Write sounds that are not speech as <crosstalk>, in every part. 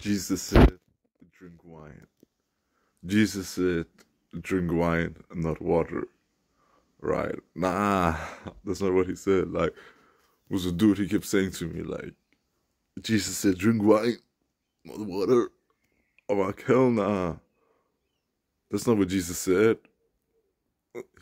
Jesus said, drink wine. Jesus said, drink wine not water. Right? Nah, that's not what he said. Like, was a dude he kept saying to me, like, Jesus said, drink wine, not water. I'm like, hell nah. That's not what Jesus said.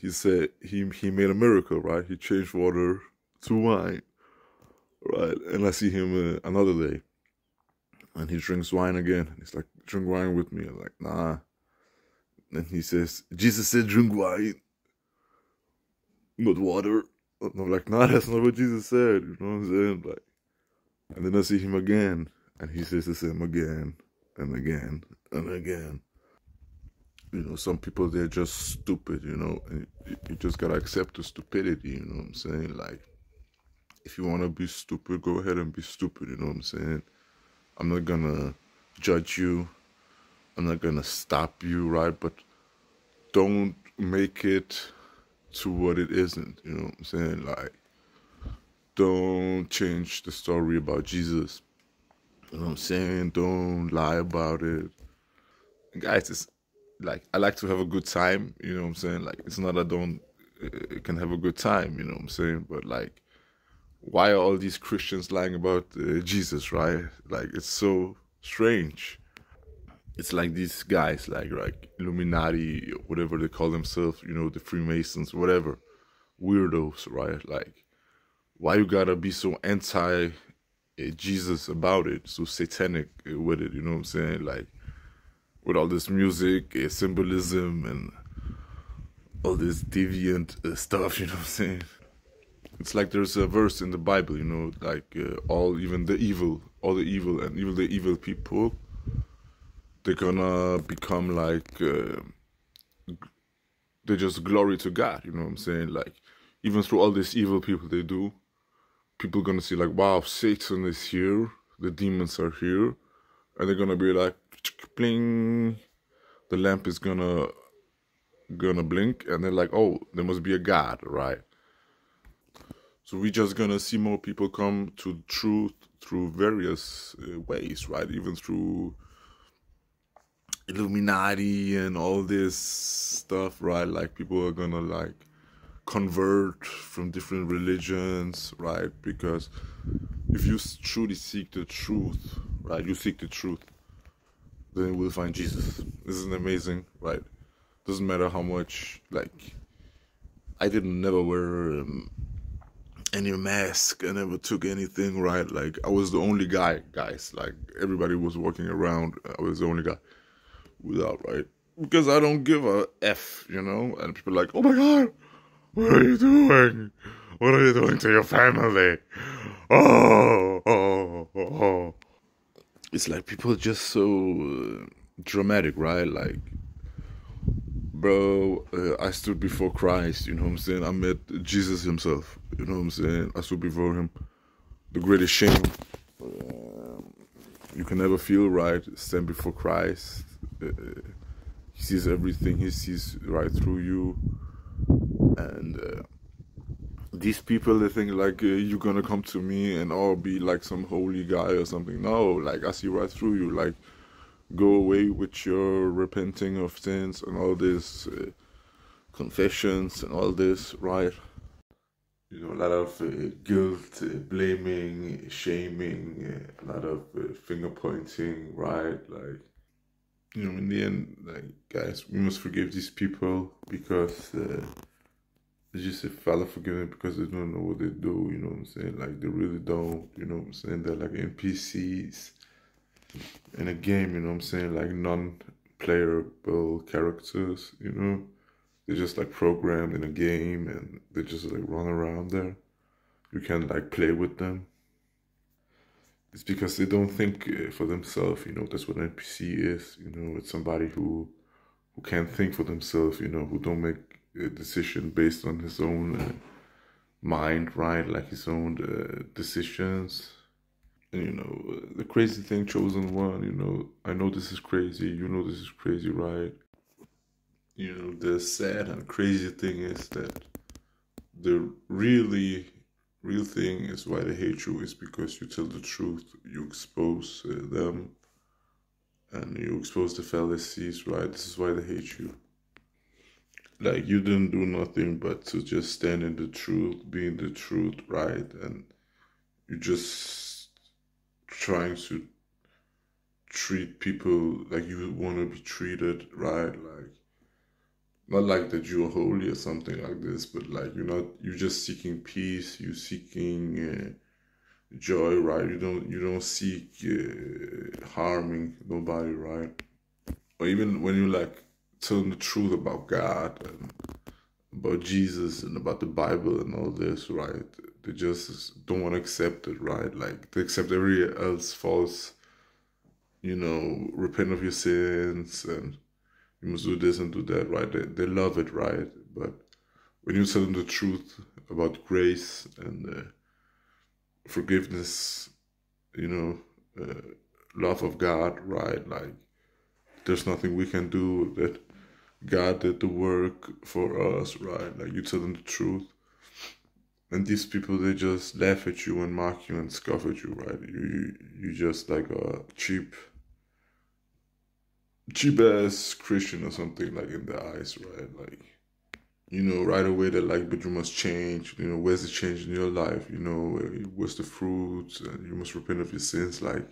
He said he he made a miracle, right? He changed water to wine, right? And I see him uh, another day, and he drinks wine again. He's like, drink wine with me. I'm like, nah. And he says, Jesus said, drink wine, not water. And I'm like, nah, that's not what Jesus said. You know what I'm saying? Like, and then I see him again, and he says the same again and again and again. You know, some people they're just stupid. You know, and you just gotta accept the stupidity. You know what I'm saying? Like, if you wanna be stupid, go ahead and be stupid. You know what I'm saying? I'm not gonna judge you. I'm not gonna stop you, right? But don't make it to what it isn't. You know what I'm saying? Like, don't change the story about Jesus. You know what I'm saying? Don't lie about it. Guys, it's like I like to have a good time. You know what I'm saying? Like, it's not I don't uh, can have a good time. You know what I'm saying? But like, why are all these Christians lying about uh, Jesus? Right? Like, it's so strange. It's like these guys, like like Illuminati, whatever they call themselves. You know, the Freemasons, whatever, weirdos, right? Like why you gotta be so anti uh, Jesus about it, so satanic uh, with it, you know what I'm saying? Like with all this music, uh, symbolism, and all this deviant stuff, <laughs> you know what I'm saying? It's like there's a verse in the Bible, you know, like uh, all, even the evil, all the evil, and even the evil people, they're gonna become like, uh, they just glory to God, you know what I'm saying? Like, even through all these evil people they do, people gonna see like, wow, Satan is here, the demons are here, and they're gonna be like, bling, the lamp is gonna gonna blink, and they're like, oh, there must be a God, right? So we're just gonna see more people come to truth through various uh, ways, right? Even through Illuminati and all this stuff, right? Like people are gonna like convert from different religions, right? Because if you truly seek the truth, right, you seek the truth, then you will find Jesus. This is amazing, right? Doesn't matter how much, like, I didn't never wear um, any mask. I never took anything, right? Like, I was the only guy, guys. Like, everybody was walking around. I was the only guy without, right? Because I don't give a F, you know? And people like, oh my god, what are you doing? What are you doing to your family? Oh, oh, oh. It's like people just so uh, dramatic, right? Like, bro, uh, I stood before Christ, you know what I'm saying? I met Jesus himself, you know what I'm saying? I stood before him. The greatest shame um, you can never feel right, stand before Christ. Uh, he sees everything, he sees right through you and uh, these people they think like uh, you're gonna come to me and I'll be like some holy guy or something no like i see right through you like go away with your repenting of sins and all this uh, confessions and all this right you know a lot of uh, guilt uh, blaming shaming uh, a lot of uh, finger pointing right like you know in the end like guys we must forgive these people because it's just a fella forgiving because they don't know what they do, you know what I'm saying? Like they really don't, you know what I'm saying? They're like NPCs in a game, you know what I'm saying? Like non-playable characters, you know? They're just like programmed in a game and they just like run around there. You can like play with them. It's because they don't think uh, for themselves, you know, that's what NPC is, you know, it's somebody who who can't think for themselves, you know, who don't make a decision based on his own uh, mind, right? Like his own uh, decisions. You know, the crazy thing, chosen one, you know, I know this is crazy, you know, this is crazy, right? You know, the sad and crazy thing is that the really real thing is why they hate you is because you tell the truth, you expose uh, them, and you expose the fallacies, right? This is why they hate you. Like you didn't do nothing but to just stand in the truth, be in the truth, right? And you just trying to treat people like you want to be treated, right? Like not like that you're holy or something like this, but like you're not. You're just seeking peace. You're seeking. Uh, joy, right? You don't you don't seek uh, harming nobody, right? Or even when you like telling the truth about God and about Jesus and about the Bible and all this, right? They just don't want to accept it, right? Like they accept every else false, you know, repent of your sins and you must do this and do that, right? They, they love it, right? But when you tell them the truth about grace and uh, forgiveness, you know, uh, love of God, right? Like, there's nothing we can do that God did the work for us, right? Like, you tell them the truth. And these people, they just laugh at you and mock you and scoff at you, right? You, you, just like a cheap, cheap ass Christian or something, like in the eyes, right? Like, you know, right away they're like, but you must change. You know, where's the change in your life? You know, where's the fruit And you must repent of your sins. Like,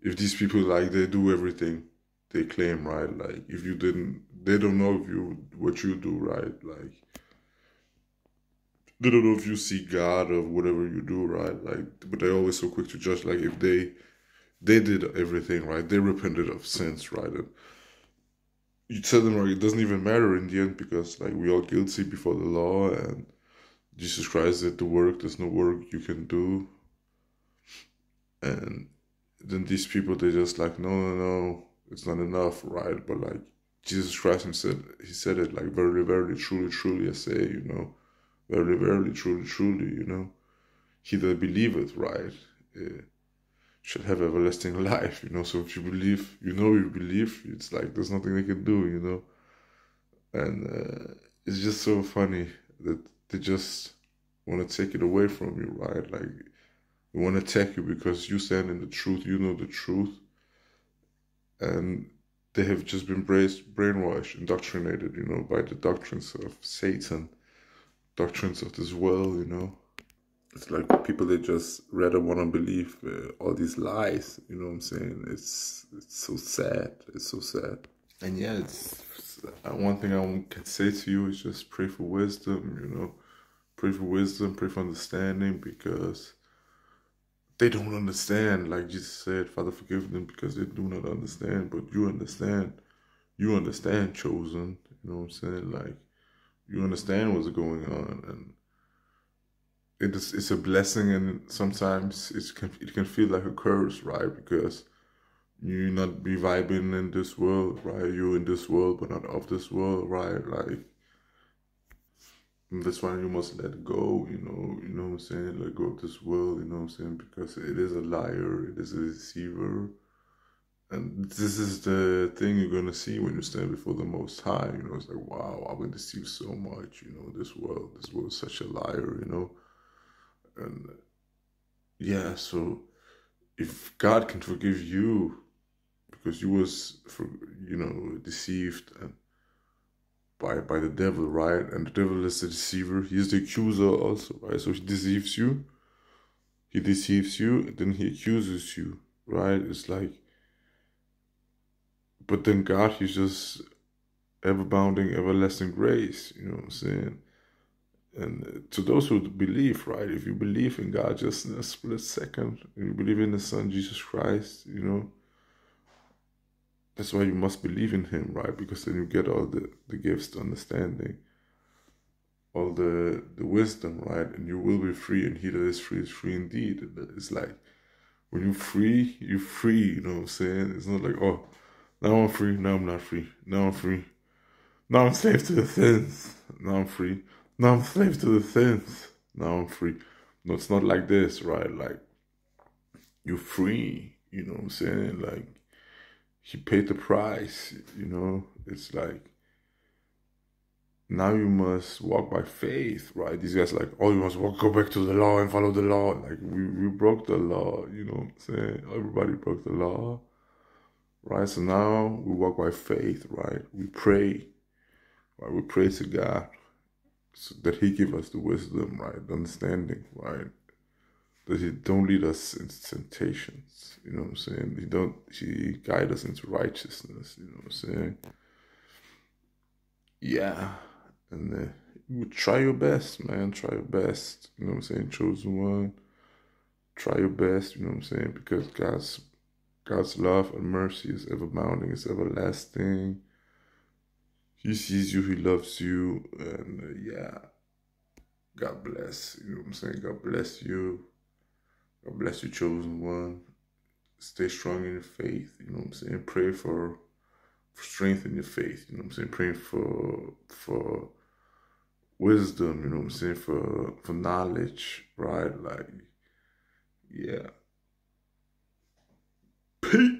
if these people like they do everything they claim, right? Like, if you didn't, they don't know if you what you do, right? Like, they don't know if you see God or whatever you do, right? Like, but they're always so quick to judge. Like, if they they did everything right, they repented of sins, right? And you tell them like it doesn't even matter in the end because like we all guilty before the law and Jesus Christ did the work. There's no work you can do, and then these people they just like no no no it's not enough right but like jesus christ himself he said it like very very truly truly i say you know very very truly truly you know he that believeth right uh, should have everlasting <laughs> life, you know. So if you believe, you know you believe, it's like there's nothing they can do, you know. And uh, it's just so funny that they just want to take it away from you, right? Like they want to attack you because you stand in the truth, you know the truth, and they have just been brainwashed, indoctrinated, you know, by the doctrines of Satan, doctrines of this world, you know it's like people that just rather want to believe uh, all these lies. You know what I'm saying? It's it's so sad. It's so sad. And yeah, it's, it's uh, one thing I can say to you is just pray for wisdom. You know, pray for wisdom, pray for understanding because they don't understand. Like Jesus said, Father, forgive them because they do not understand. But you understand. You understand, chosen. You know what I'm saying? Like you understand what's going on and it is it's a blessing and sometimes it can feel like a curse, right? Because you not be vibing in this world, right? You're in this world but not of this world, right? Like that's why you must let go, you know, you know what I'm saying? Let go of this world, you know what I'm saying? Because it is a liar, it is a deceiver. And this is the thing you're gonna see when you stand before the Most High. You know, it's like, wow, I've been deceived so much. You know, this world, this world is such a liar. You know, and yeah, so if God can forgive you because you was for you know deceived and by by the devil, right? And the devil is the deceiver. He's the accuser also, right? So he deceives you. He deceives you, then he accuses you, right? It's like, but then God, he's just ever bounding, everlasting grace. You know what I'm saying? And to those who believe, right, if you believe in God just in a split second, you believe in the Son, Jesus Christ, you know, that's why you must believe in Him, right? Because then you get all the, the gifts, the understanding, all the, the wisdom, right? And you will be free, and He that is free is free indeed. It's like when you're free, you're free, you know what I'm saying? It's not like, oh, now I'm free, now I'm not free, now I'm free, now I'm slave to the sins, now I'm free now I'm slave to the sins. Now I'm free. No, it's not like this, right? Like you're free. You know what I'm saying? Like he paid the price. You know, it's like now you must walk by faith, right? These guys like, oh, you must walk, go back to the law and follow the law. Like we, we broke the law, you know what I'm saying? Everybody broke the law. Right? So now we walk by faith, right? We pray. Right? We pray to God so that He give us the wisdom, right? The understanding, right? That He don't lead us into temptations. You know what I'm saying? He don't He guide us into righteousness, you know what I'm saying? Yeah. And uh, you try your best, man. Try your best. You know what I'm saying? Chosen one. Try your best, you know what I'm saying? Because God's God's love and mercy is ever bounding, it's everlasting. He sees you, he loves you, and uh, yeah. God bless. You know what I'm saying? God bless you. God bless you, chosen one. Stay strong in your faith. You know what I'm saying? Pray for, for strength in your faith. You know what I'm saying? Pray for for wisdom. You know what I'm saying? For for knowledge, right? Like, yeah. Peace.